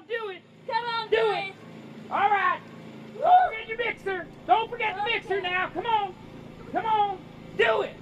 on, do it. Come on, Do Chris. it. All right. Don't forget your mixer. Don't forget the mixer now. Come on. Come on. Do it.